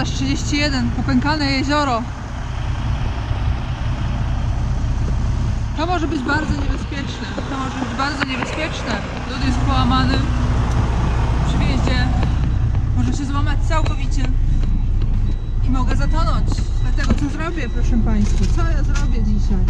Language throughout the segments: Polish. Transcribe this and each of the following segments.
Komentarz 31. Popękane jezioro. To może być bardzo niebezpieczne. To może być bardzo niebezpieczne. Lód jest połamany. Przy wjeździe może się złamać całkowicie. I mogę zatonąć. Dlatego co zrobię, proszę Państwa? Co ja zrobię dzisiaj?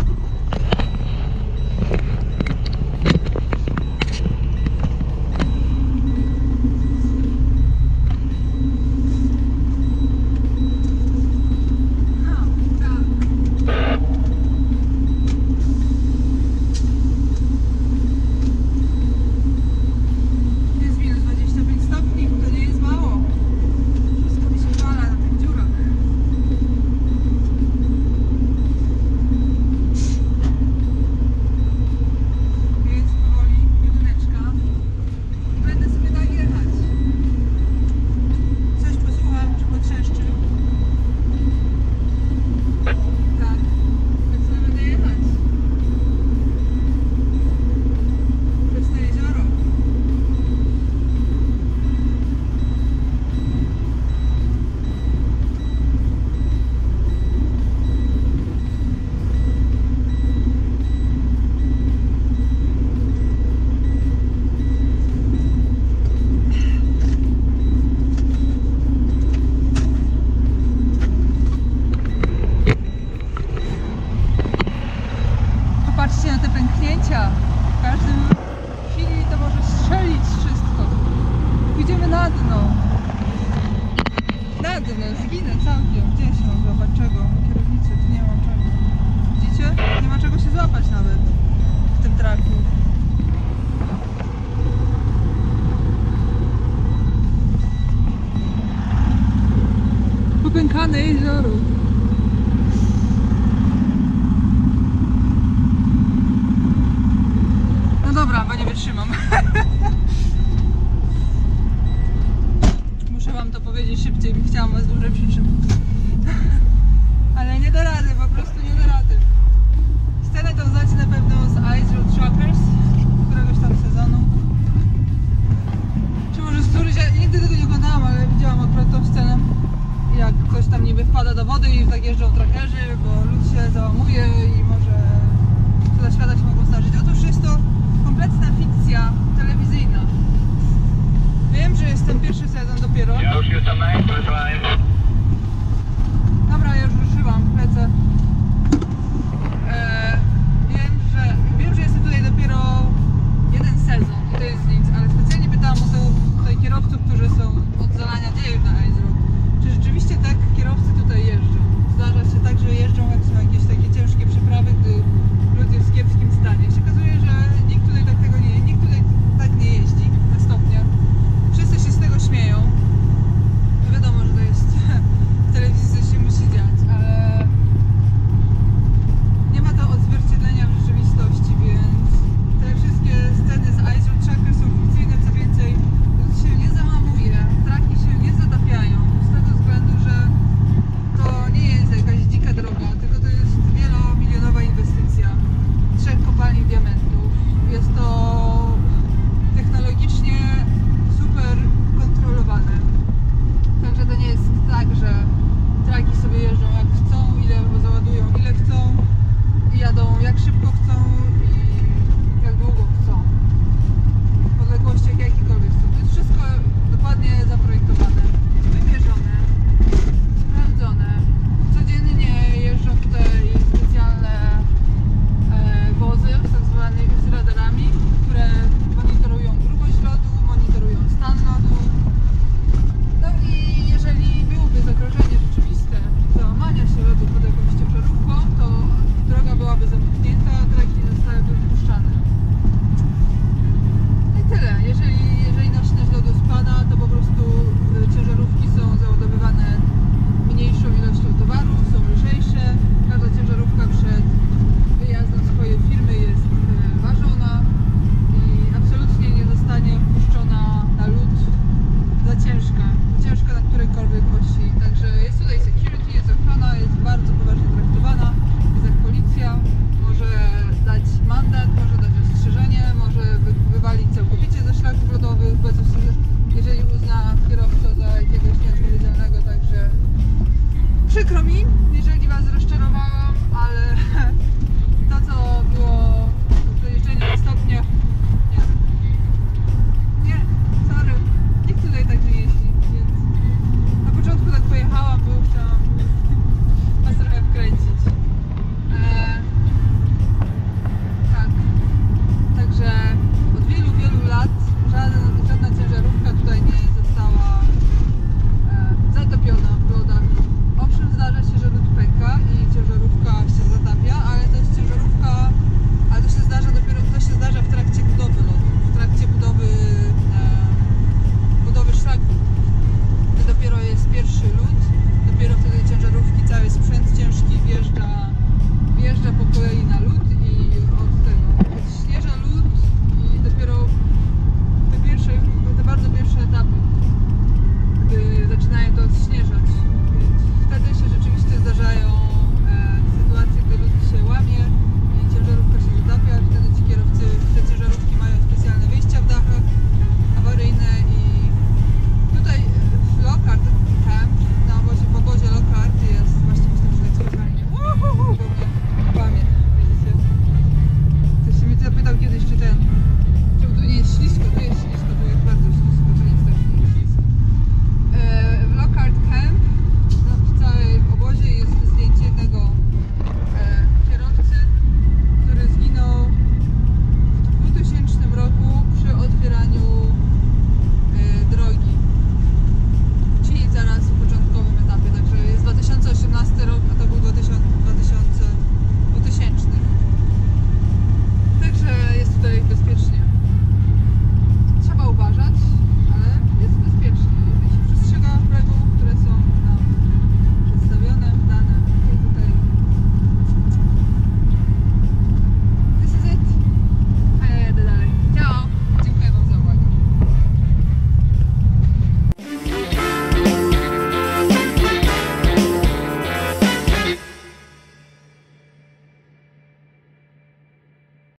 Na dno. Na dno, zginę całkiem. Gdzie się mam złapać czego? Kierownicy, tu nie mam czego. Widzicie? Nie ma czego się złapać nawet w tym traku. Popękane jezioro. które. Ale nie da rady, po prostu nie da rady. Scenę to znać na pewno z Ice Road Truckers któregoś tam sezonu. Czy może z któryś, ja nigdy tego nie oglądałam, ale widziałam akurat tą scenę. Jak ktoś tam niby wpada do wody i tak jeżdżą trackerzy, bo lud się załamuje i może cuda świata się mogą zdarzyć. Otóż jest to kompletne przykro mi, jeżeli Was rozczarowałam, ale to co było